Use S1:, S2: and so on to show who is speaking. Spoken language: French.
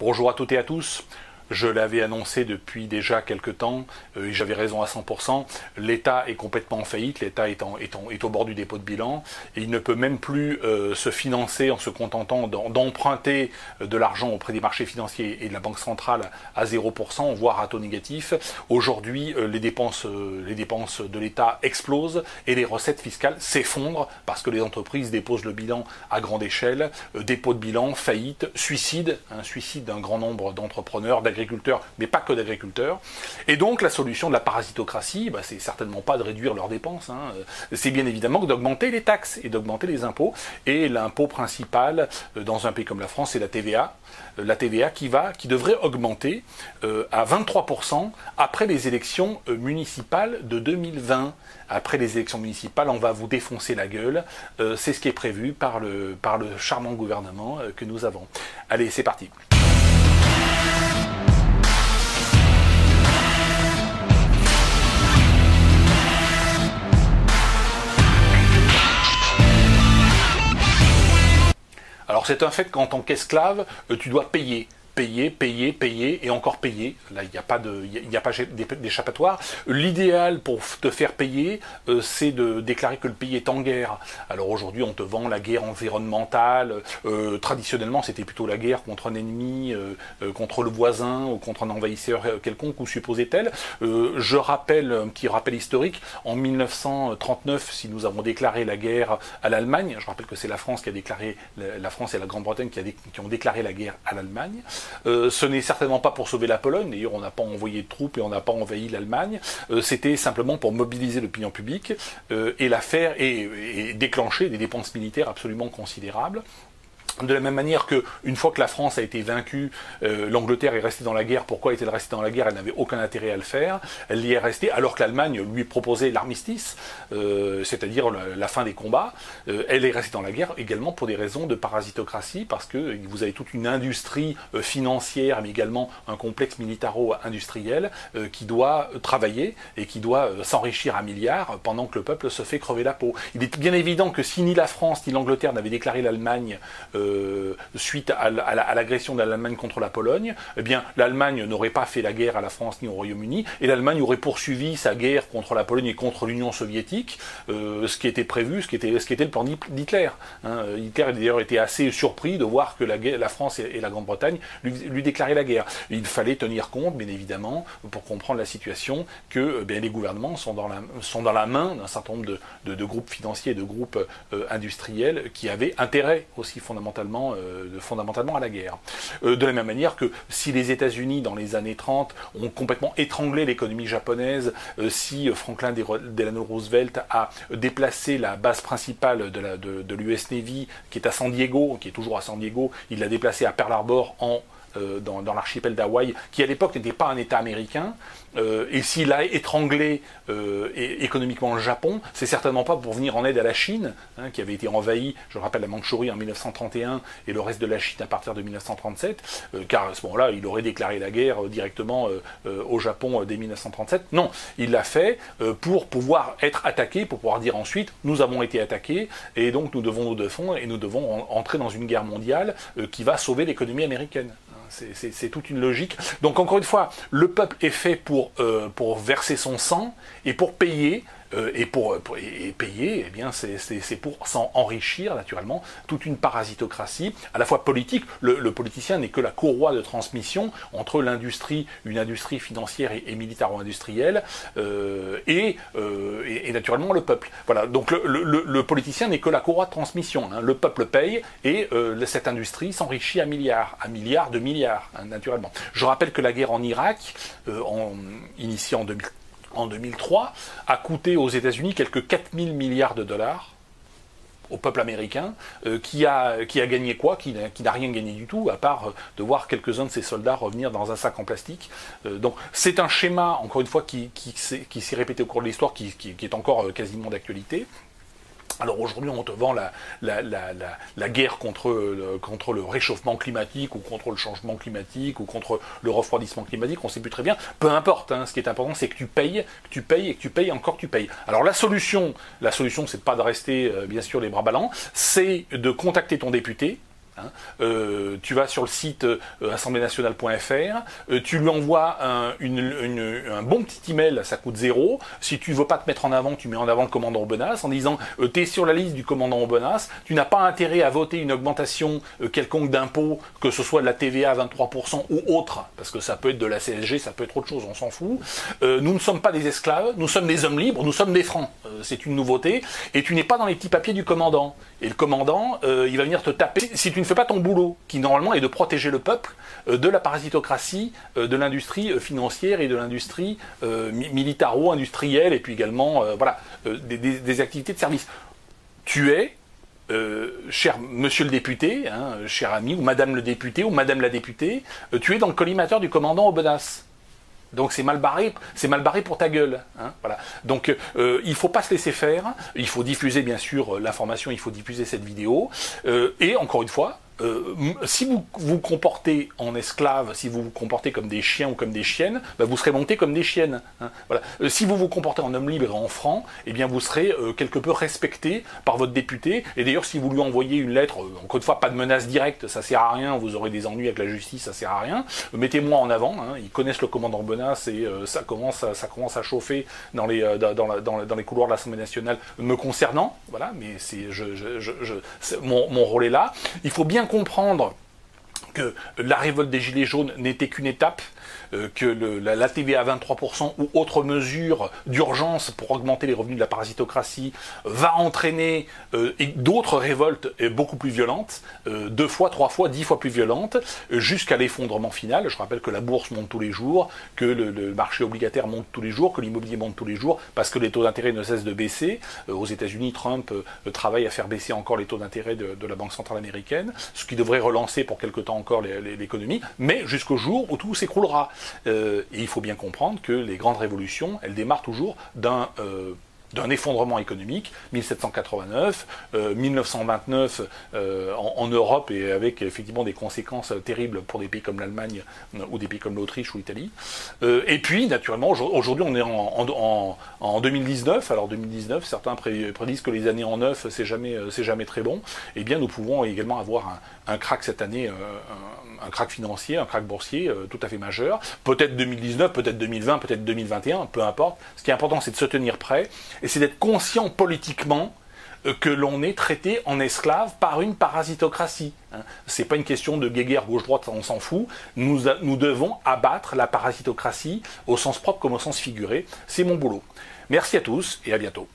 S1: Bonjour à toutes et à tous. Je l'avais annoncé depuis déjà quelques temps, euh, et j'avais raison à 100%, l'État est complètement en faillite, l'État est, au bord du dépôt de bilan, et il ne peut même plus euh, se financer en se contentant d'emprunter euh, de l'argent auprès des marchés financiers et de la Banque centrale à 0%, voire à taux négatif. Aujourd'hui, les, dépenses, de l'État explosent et les recettes fiscales s'effondrent parce que les entreprises déposent le bilan à grande échelle, dépôt de bilan, faillite, suicide, un suicide d'un grand nombre d'entrepreneurs, d'agriculteurs, mais pas que d'agriculteurs. Et donc la solution de la parasitocratie, bah, c'est certainement pas de réduire leurs dépenses, hein. c'est bien évidemment d'augmenter les taxes et d'augmenter les impôts. Et l'impôt principal euh, dans un pays comme la France, c'est la TVA. Euh, la TVA qui va, qui devrait augmenter euh, à 23% après les élections municipales de 2020. Après les élections municipales, on va vous défoncer la gueule. c'est ce qui est prévu par le, par le charmant gouvernement que nous avons. Allez, c'est parti. Alors c'est un fait qu'en tant qu'esclave, euh, tu dois payer payer, payer, payer et encore payer. Là, il n'y a pas de, il a pas d'échappatoire. L'idéal pour te faire payer, euh, c'est de déclarer que le pays est en guerre. Alors aujourd'hui, on te vend la guerre environnementale. Euh, traditionnellement, c'était plutôt la guerre contre un ennemi, euh, contre le voisin ou contre un envahisseur quelconque ou supposé tel. je rappelle un petit rappel historique. En 1939, si nous avons déclaré la guerre à l'Allemagne, je rappelle que c'est la France qui a déclaré, la France et la Grande-Bretagne qui ont déclaré la guerre à l'Allemagne. Euh, ce n'est certainement pas pour sauver la Pologne, d'ailleurs on n'a pas envoyé de troupes et on n'a pas envahi l'Allemagne, euh, c'était simplement pour mobiliser l'opinion publique euh, et la faire et déclencher des dépenses militaires absolument considérables. De la même manière que une fois que la France a été vaincue, euh, l'Angleterre est restée dans la guerre. Pourquoi est-elle restée dans la guerre? Elle n'avait aucun intérêt à le faire. Elle y est restée alors que l'Allemagne lui proposait l'armistice, euh, c'est-à-dire la, fin des combats. Euh, elle est restée dans la guerre également pour des raisons de parasitocratie, parce que vous avez toute une industrie financière, mais également un complexe militaro-industriel qui doit travailler et qui doit s'enrichir à milliards pendant que le peuple se fait crever la peau. Il est bien évident que si ni la France ni l'Angleterre n'avaient déclaré l'Allemagne euh, suite à, l'agression de l'Allemagne contre la Pologne, eh bien l'Allemagne n'aurait pas fait la guerre à la France ni au Royaume-Uni, et l'Allemagne aurait poursuivi sa guerre contre la Pologne et contre l'Union soviétique, euh, ce qui était prévu, ce qui était, le plan d'Hitler. Hein. Hitler a d'ailleurs été assez surpris de voir que la, France et, la Grande-Bretagne lui, déclaraient la guerre. Il fallait tenir compte, bien évidemment, pour comprendre la situation, que eh les gouvernements sont dans la, main d'un certain nombre de, groupes financiers de groupes euh, industriels qui avaient intérêt aussi fondamentalement euh, fondamentalement à la guerre. Euh, de la même manière que si les États-Unis, dans les années 30, ont complètement étranglé l'économie japonaise, euh, si Franklin Delano Roosevelt a déplacé la base principale de l'US Navy, qui est à San Diego, qui est toujours à San Diego, il l'a déplacée à Pearl Harbor en dans, l'archipel d'Hawaï, qui à l'époque n'était pas un État américain, euh, et s'il a étranglé euh, économiquement le Japon, c'est certainement pas pour venir en aide à la Chine, hein, qui avait été envahie, je rappelle, la Mandchourie en 1931 et le reste de la Chine à partir de 1937, euh, car à ce moment-là, il aurait déclaré la guerre directement au Japon dès 1937. Non, il l'a fait pour pouvoir être attaqué, pour pouvoir dire ensuite, nous avons été attaqués, et donc nous devons nous défendre, et nous devons entrer dans une guerre mondiale qui va sauver l'économie américaine. C'est toute une logique. Donc encore une fois, le peuple est fait pour, euh, pour verser son sang et pour payer euh, et pour, payer, eh bien, c'est pour s'en enrichir naturellement toute une parasitocratie, à la fois politique. Le, politicien n'est que la courroie de transmission entre l'industrie, une industrie financière et, militaro-industrielle, euh, euh, et, naturellement le peuple. Voilà. Donc le, politicien n'est que la courroie de transmission. Hein. Le peuple paye et cette industrie s'enrichit à milliards, à milliards de milliards, hein, naturellement. Je rappelle que la guerre en Irak, en, initiée en 2000 en 2003, a coûté aux États-Unis quelques 4 000 milliards de dollars au peuple américain, euh, qui, a, gagné quoi? Qui n'a rien gagné du tout, à part euh, de voir quelques-uns de ses soldats revenir dans un sac en plastique. Euh, donc c'est un schéma, encore une fois, qui, s'est répété au cours de l'histoire, qui, est encore quasiment d'actualité. Alors aujourd'hui, on te vend la, la, guerre contre le, contre le réchauffement climatique ou contre le changement climatique ou contre le refroidissement climatique, on ne sait plus très bien. Peu importe, hein, ce qui est important, c'est que tu payes, que tu payes et que tu payes encore tu payes. Alors la solution, la solution, c'est pas de rester, euh, bien sûr, les bras ballants, c'est de contacter ton député, Hein. Euh, tu vas sur le site euh, assembléenationale.fr, tu lui envoies un, bon petit email, ça coûte zéro. Si tu veux pas te mettre en avant, tu mets en avant le commandant Aubenas en disant tu es sur la liste du commandant Aubenas, tu n'as pas intérêt à voter une augmentation quelconque d'impôt, que ce soit de la TVA à 23% ou autre, parce que ça peut être de la CSG, ça peut être autre chose, on s'en fout. nous ne sommes pas des esclaves, nous sommes des hommes libres, nous sommes des francs. c'est une nouveauté. Et tu n'es pas dans les petits papiers du commandant. Et le commandant, il va venir te taper ne fais pas ton boulot, qui normalement est de protéger le peuple euh, de la parasitocratie, euh, de l'industrie euh, financière et de l'industrie militaro-industrielle, et puis également voilà, des, activités de service. Tu es, cher monsieur le député, hein, cher ami, ou madame le député, ou madame la députée, tu es dans le collimateur du commandant Aubenas. Donc c'est mal barré, c'est mal barré pour ta gueule. Hein, voilà. Donc euh, il faut pas se laisser faire. Il faut diffuser bien sûr l'information. Il faut diffuser cette vidéo. et encore une fois, euh, si vous vous comportez en esclave, si vous vous comportez comme des chiens ou comme des chiennes, bah, vous serez monté comme des chiennes. Hein. voilà. Euh, si vous vous comportez en homme libre et en franc, eh bien vous serez euh, quelque peu respecté par votre député. Et d'ailleurs, si vous lui envoyez une lettre, encore une fois, pas de menace directe, ça sert à rien. Vous aurez des ennuis avec la justice, ça sert à rien. Mettez-moi en avant. Hein. ils connaissent le commandant Benas et ça commence, à, chauffer dans les couloirs de l'Assemblée nationale me concernant. Voilà, mais c'est je, mon, mon rôle est là. Il faut bien comprendre que la révolte des Gilets jaunes n'était qu'une étape, euh, que la, TVA à 23% ou autre mesure d'urgence pour augmenter les revenus de la parasitocratie va entraîner euh, d'autres révoltes beaucoup plus violentes, euh, deux fois, trois fois, dix fois plus violentes, jusqu'à l'effondrement final. Je rappelle que la bourse monte tous les jours, que le, marché obligataire monte tous les jours, que l'immobilier monte tous les jours, parce que les taux d'intérêt ne cessent de baisser. aux États-Unis, Trump travaille à faire baisser encore les taux d'intérêt de, de, la Banque centrale américaine, ce qui devrait relancer pour quelque temps encore l'économie, mais jusqu'au jour où tout s'écroulera. Euh, et il faut bien comprendre que les grandes révolutions, elles démarrent toujours d'un euh, d'un effondrement économique, 1789, 1929 euh, euh, en, Europe et avec effectivement des conséquences terribles pour des pays comme l'Allemagne euh, ou des pays comme l'Autriche ou l'Italie. et puis, naturellement, aujourd'hui on est en, en, 2019, alors 2019, certains prédisent que les années en neuf, c'est jamais, c'est jamais très bon, eh bien nous pouvons également avoir un, crack cette année, un, un, crack financier, un crack boursier tout à fait majeur, peut-être 2019, peut-être 2020, peut-être 2021, peu importe. Ce qui est important, c'est de se tenir prêt et c'est d'être conscient politiquement euh, que l'on est traité en esclave par une parasitocratie. Hein. C'est pas une question de guéguerre gauche-droite, on s'en fout. Nous, nous devons abattre la parasitocratie au sens propre comme au sens figuré. C'est mon boulot. Merci à tous et à bientôt.